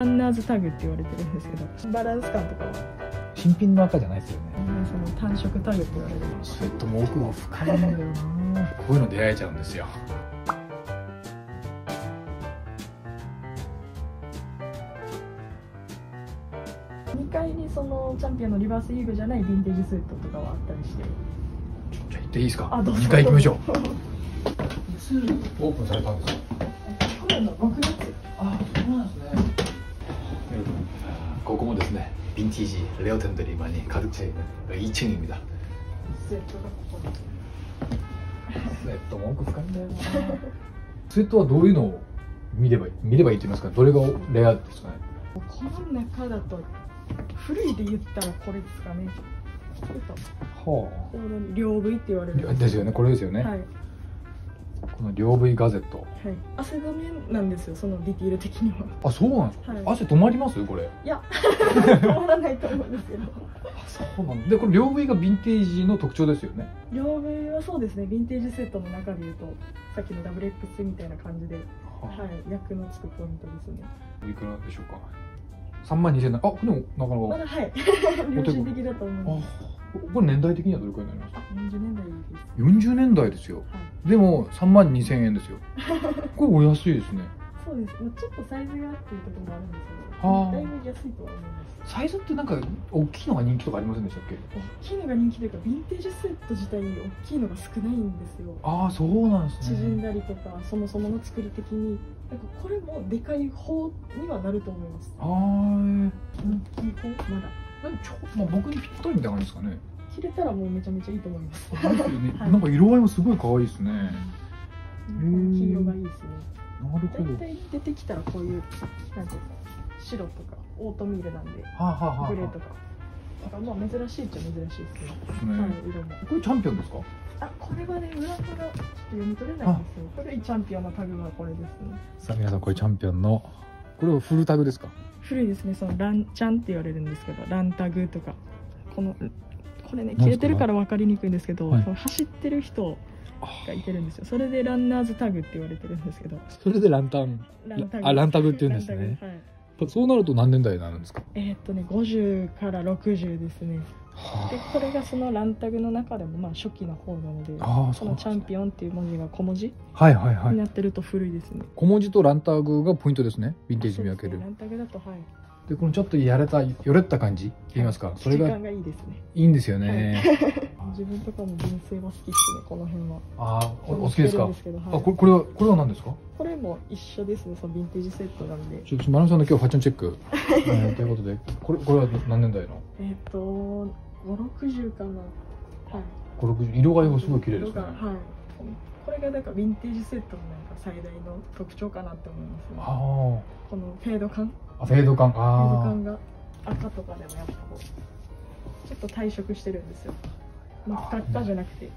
ランナーズタグって言われてるんですけどバランス感とかは新品の赤じゃないですよね。その単色タグって言われる。スウェットも奥が深いんだよな。こういうの出会えちゃうんですよ。2階にそのチャンピオンのリバースイーグじゃないヴィンテージスウェットとかはあったりして。ちょじゃあ行っていいですか？あどうぞ。2回行きましょう。オープンされたんですか去年の6月。あそうなんですねここもですねヴィンテージレオ텐들이많이가득차있는2층입니다 スウェットがここにスウェットも奥深いんだよなスウェットはどういうのを見ればいい見ればいいと言いますかどれがレアですかねこの中だと古いで言ったらこれですかねちょっとは両 V って言われるあですよねこれですよね、はい この両 V ガゼット。はい、汗止めなんですよそのディティール的には。あそうなんですか、はい。汗止まります？これ。いや 止まらないと思うんですけど。あそうなんだ。でこれ両 V がヴィンテージの特徴ですよね。両 V はそうですね。ヴィンテージセットの中で言うとさっきの WX みたいな感じで、はい、役のつくポイントですね。いくらでしょうか？3万2000円。あでもなかなか。はい。良心的だと思いますあこれ年代的にはどれくらいになります？あ40年代です。40年代ですよ。はい。でも3万2000円ですよ。これお安いですねそうです、まあ、ちょっとサイズがっていうところもあるんですけはあ。どだいぶ安いとは思います。サイズってなんか大きいのが人気とかありませんでしたっけ？大きいのが人気というかヴィンテージセット自体大きいのが少ないんですよ。ああそうなんです縮んねだりとかそもそもの作り的に。なんかこれもでかい方にはなると思います。あー。大きい方？まだ。えちょ、まあ、僕にぴったりみたいな感じですかね。着れたらもうめちゃめちゃいいと思います。ねはいなんか色合いもすごい可愛いですね。うん。黄色がいいですねなるほど。大体出てきたらこういうなんていうか白とかオートミールなんではあ、はあグレーとか。だからまあ珍しいっちゃ珍しいですねですねはい色も。これチャンピオンですか？あこれはね裏からちょっと読み取れないんですよ。これチャンピオンのタグがこれですね。さあ皆さんこれチャンピオンのこれはフルタグですか？古いですね。そのランチャンって言われるんですけどランタグとか。このこれねなんですか？切れてるから分かりにくいんですけど、はい。走ってる人がいてるんですよ。それでランナーズタグって言われてるんですけど。それでランタン。ランタグ。あランタグって言うんですね。はい。そうなると何年代になるんですか？えーっとね50から60ですね。はでこれがそのランタグの中でもまあ初期の方なのでああこのチャンピオンっていう文字が小文字はいはいはい。になってると古いですね、小文字とランタグがポイントですね。ヴィンテージ見分ける。ね。ランタグだとはいでこのちょっとやれたよれった感じ？言いますか？それがいいですね。いいんですよね。自分とかも純正は好きですねこの辺は。ああおお好きですか？持ってるんけどはい。あこれこれはこれは何ですか？これも一緒ですねそのヴィンテージセットなんで。ちょっとマナさんの今日ファッションチェック、え ーということでこれこれは何年代の？えっ、と560かな。はい。これ60色合いもすごい綺麗ですね。はいこれがだからヴィンテージセットのなんか最大の特徴かなって思いますね。あこのフェード感。あフェード感フェードあ感が赤とかでもやっぱこうちょっと退色してるんですよ。真っ赤っかじゃなくて、あ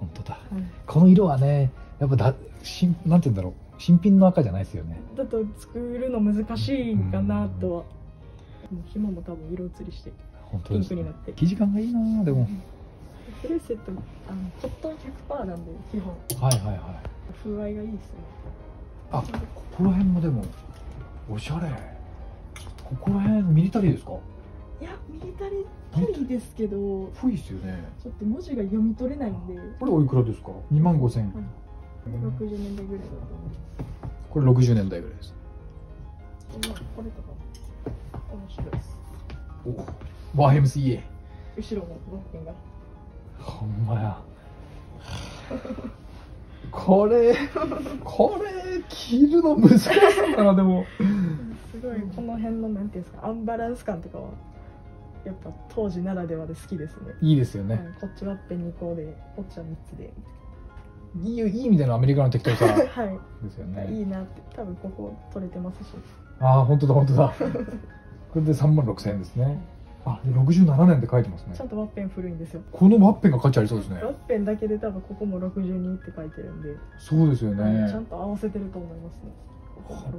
本当だ。はいこの色はねやっぱだしんなんて言うんだろう。新品の赤じゃないですよね。だと作るの難しいかなとは。もう紐も多分色移りしてピ本当ですねンクになって。生地感がいいなでもフルセットあのコットン100%なんで基本。はいはいはい。風合いがいいですね。あここら辺もでもおしゃれ。ここら辺ミリタリーですか？いやミリタリーっぽいですけどぽいですよね。ちょっと文字が読み取れないんで、これおいくらですか？2万5千円。60年代ぐらいだと思これ60年代ぐらいです。これとか。面白いです。お YMCA 後ろもロックがほんまや。これこれ着るの難しいかなでも。すごいこの辺のなんていうんですかアンバランス感とかはやっぱ当時ならではで好きですね。いいですよはいね、こっちワッペン2個でこっちは3つで。いいいい意味でのアメリカの適当さ。で はい。すよね。いいなって多分ここ取れてますし。ああ本当だ本当だ。これで3万6千円ですねあで67年って書いてますね。ちゃんとワッペン古いんですよ。このワッペンが価値ありそうですね。ワッペンだけで多分ここも62って書いてるんで、そうですよちゃんねと合わせてると思いますね。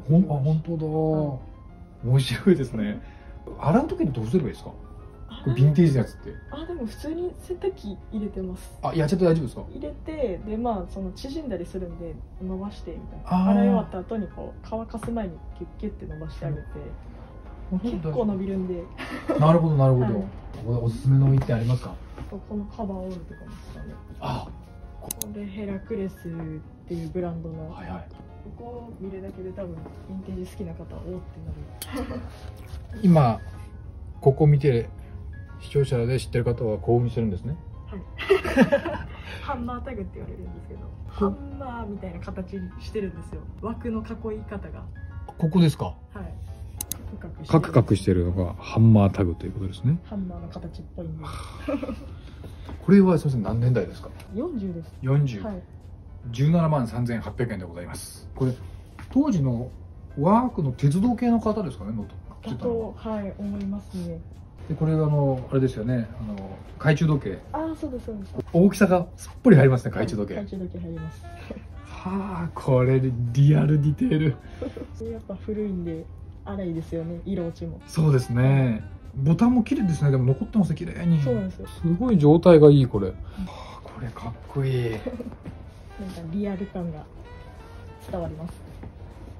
ほんあ本当だ。面白いですね。洗う時にどうすればいいですか？ヴィンテージのやつって。あでも普通に洗濯機入れてます。あやっちゃって大丈夫ですか？入れてでまあその縮んだりするんで伸ばしてみたいな。洗い終わった後にこう乾かす前にキュッキュッて伸ばしてあげて結構伸びるんで。なるほどなるほど、はい。おすすめの一点ありますか？このカバーオールとかもですかね。あこれヘラクレスっていうブランドの、はいはい。ここを見るだけで多分ヴィンテージ好きな方はおーってなる。今ここ見て視聴者で知ってる方は興奮してるんですね。はい。ハンマータグって言われるんですけどハンマーみたいな形にしてるんですよ。枠の囲い方が。ここですか？はいカクカクしてるのがハンマータグということですね。ハンマーの形っぽい これはすみません何年代ですか？40です。40、はい。17万3800円でございます。これ当時のワークの鉄道系の方ですかね？乗ってだたのとはい思いますね。でこれがあのあれですよね。あの懐中時計。ああそうですそうです。大きさがすっぽり入りますね懐中時計、はい懐中時計入ります。はあこれリアルディテール。やっぱ古いんで荒いですよね色落ちも。そうですね。ボタンも綺麗ですね。でも残ってますね綺麗に。そうなんですよ。すごい状態がいいこれ、はあこれかっこいい。なんかリアル感が伝わります。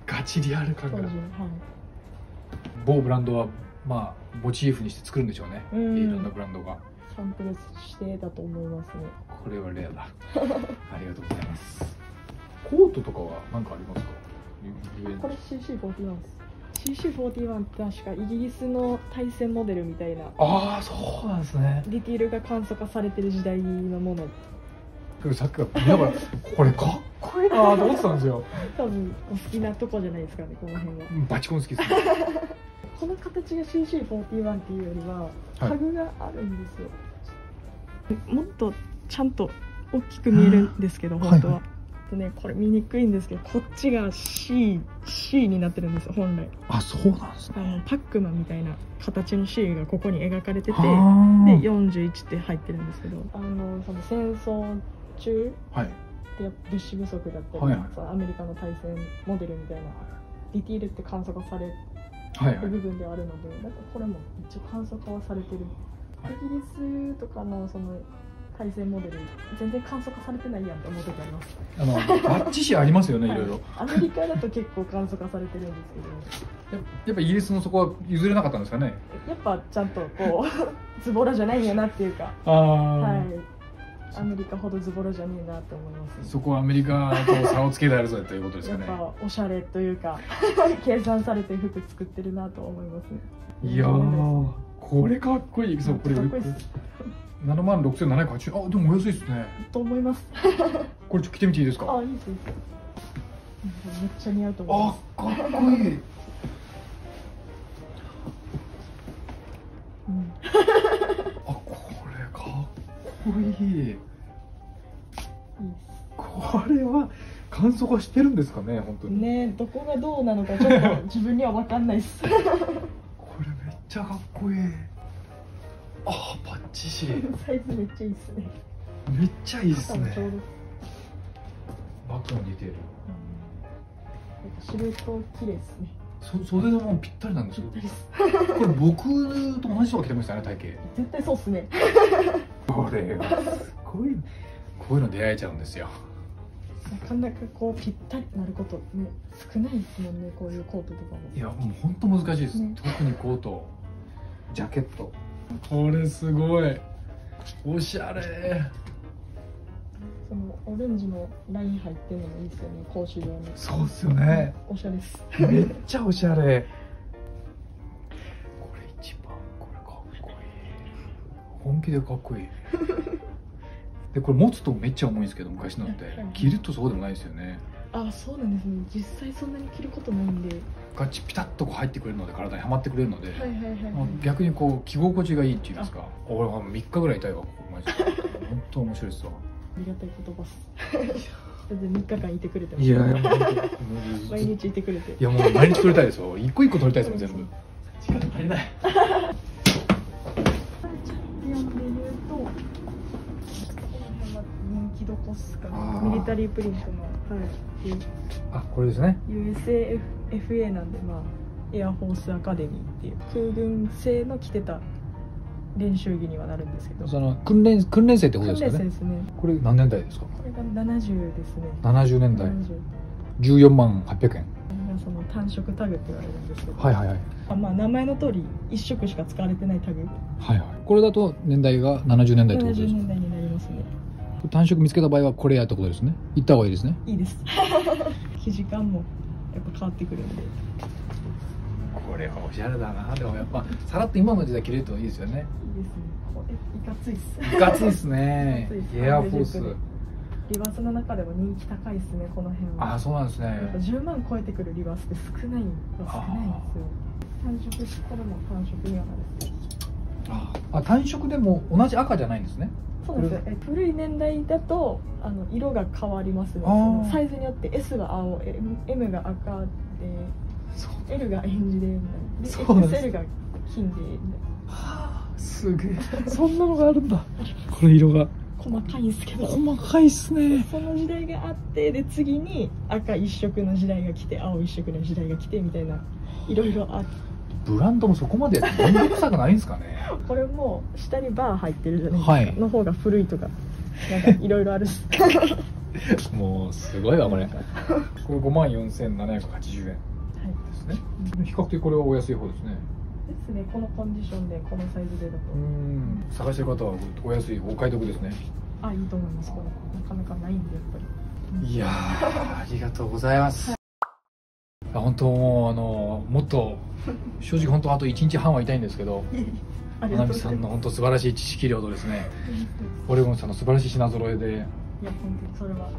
ガチリアル感が。当時のはい。某ブランドはまあモチーフにして作るんでしょうね、うん。いろんなブランドが。サンプルしてだと思いますね。これはレアだ。ありがとうございます。コートとかは何かありますか？これ CC41 です CC41 って確かイギリスの対戦モデルみたいなああそうなんですね。ディティールが簡素化されてる時代のもの。さっきから見ながらこれかっこいいなと思ってたんですよ。多分お好きなとこじゃないですかねこの辺は。バチコン好きです この形が CC41 っていうよりははい。タグがあるんですよ、もっとちゃんと大きく見えるんですけどはい。本当は、とねこれ見にくいんですけどこっちが C, C になってるんですよ本来。あそうなんですあのパックマンみたいな形の C がここに描かれててでは41って入ってるんですけど。あのその戦争中はい。で物資不足だったり、はいはい。そのアメリカの対戦モデルみたいなディティールって簡素化されはいはい。る部分ではあるので、なんかこれも一応簡素化はされてる、はい。イギリスとかのその対戦モデル全然簡素化されてないやんって思う時あります。あのバッチシありますよねいろい。ろはいアメリカだと結構簡素化されてるんですけど。ややっぱイギリスのそこは譲れなかったんですかね？やっぱちゃんとこうズボラじゃないんやなっていうか。ああ、はい。アメリカほどズボラじゃねえなって思います、そこはアメリカと差をつけてあるぞということですやっかねぱおしゃれというか 計算されて服作ってるなと思いますね。いやーこれかっこいい。そうこれかっこいいっす7万6780円あでもお安いですね。と思います。これちょっと着てみていいですか？あいいです。めっちゃ似合うと思いまあすかっこいい。うん。あこれかっこいい。これは簡素化してるんですかね本当に、ねどこがどうなのかちょっと自分には分かんないです。これめっちゃかっこいいあバッチシサイズめっちゃいいっすね。めっちゃいいですね。バッグのディテールなんかシルエット綺麗ですね。そ袖のもぴったりなんですよ。ぴったりです。これ僕と同じ人が着てましたね体型。絶対そうっすね。これはすごいこういうの出会えちゃうんですよ。なかなかこうぴったりなることね少ないですもんねこういうコートとかも。いやもう本当難しいです、ね。特にコートジャケットこれすごい。おしゃれ。そのオレンジのライン入ってるのもいいですよね格子状の。そうっすよね。おしゃれです。めっちゃおしゃれ。これ一番これかっこいい。本気でかっこいい。でこれ持つとめっちゃ重いんですけど昔のって。はい着るとそうでもないですよねあそうなんですね。実際そんなに着ることないんで。ガチピタッとこう入ってくれるので体にはまってくれるので、はいはいはい逆にこう着心地がいいっていうんですか。俺は3日ぐらい痛いわここマジで。本当面白いですわ。ありがたい言葉っす。全然3日間いてくれてもいやいやもう 毎日いてくれて。いやもう毎日撮りたいですよ。一個一個撮りたいですもん全部。時間足りない。読んで言うとこの辺は人気どこっすかあー。ねミリタリープリントの、はい、あこれですね。USAFA なんでまあエアフォースアカデミーっていう。空軍製の着てた練習着にはなるんですけど。その訓練訓練生ってこと訓ですかね。練生ですね。これ何年代ですか？これが70ですね。70年代。70 14万800円。その単色タグって言われるんですけど、はいはいはい。あまあ名前の通り一色しか使われてないタグ。はいはい。これだと年代が70年代ってことです70か年代に単色見つけた場合はこれやってことですね。行った方がいいですね。いいです。生地感もやっぱ変わってくるんで。これはおしゃれだな。でもやっぱさらっと今の時代着れるといいですよね。いいですね。これいかついっす。いかついですね。エアフォース。リバースの中でも人気高いですねこの辺は。あそうなんですね。やっぱ10万超えてくるリバースって少ないは少ないんですよ。単色これも単色にはなるあ単色でも同じ赤じゃないんですねそうなんですよえ古い年代だとあの色が変わりますね。サイズによって S が青 M, M が赤で L がエンジでみたいな。XL が金ではあすげえ。そんなのがあるんだ。これ色が。な細かいんですけど。細かいっすね。その時代があってで次に赤一色の時代が来て青一色の時代が来てみたいないろいろあってブランドもそこまで面倒くさくないんですかね？これも下にバー入ってるじゃないですか、はい。の方が古いとか。なんかいろいろあるし。もうすごいわこれ。これ5万4780円ですはい。ね比較的これはお安い方ですね。ですね。このコンディションでこのサイズでだと。うん。探してる方はお安いお買い得ですね。あいいと思います。これなかなかないんでやっぱり。いやーありがとうございます。あ本当もうあのもっと正直本当あと1日半はいたいんですけど あり花見がとうございまさんの本当素晴らしい知識量とですねすオレゴンさんの素晴らしい品揃えで。いや本当にそれは。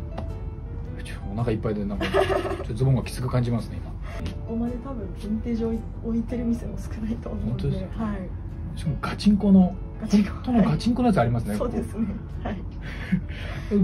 お腹いっぱいでなんかちょっとズボンがきつく感じますね今。ここまで多分ヴィンテージ置い置いてる店も少ないと思うんで本当ですはい。しかもガチンコのガチンコ。本当のガチンコのやつありますねそうですね。はい。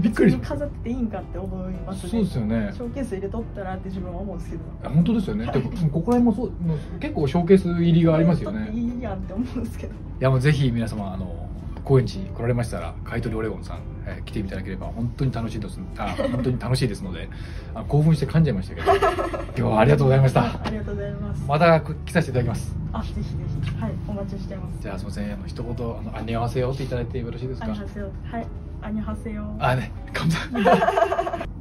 びっくり飾っていいんかって思いますねそうですよね。ショーケース入れとったらって自分は思うんですけど。あ本当ですよね。でもここら辺もそう結構ショーケース入りがありますよね。いいやんって思うんですけど。いやもうぜひ皆様あの高円寺来られましたら買い取りオレゴンさん、えー来ていただければ本当に楽しいです。あ本当に楽しいですので あ興奮して噛んじゃいましたけど。今日はありがとうございました。ありがとうございます。また来させていただきます。あぜひぜひ。はいお待ちしてます。じゃあすみませんあの一言あのあに合わせようっていただいてよろしいですか？はいアニハセヨあね、감사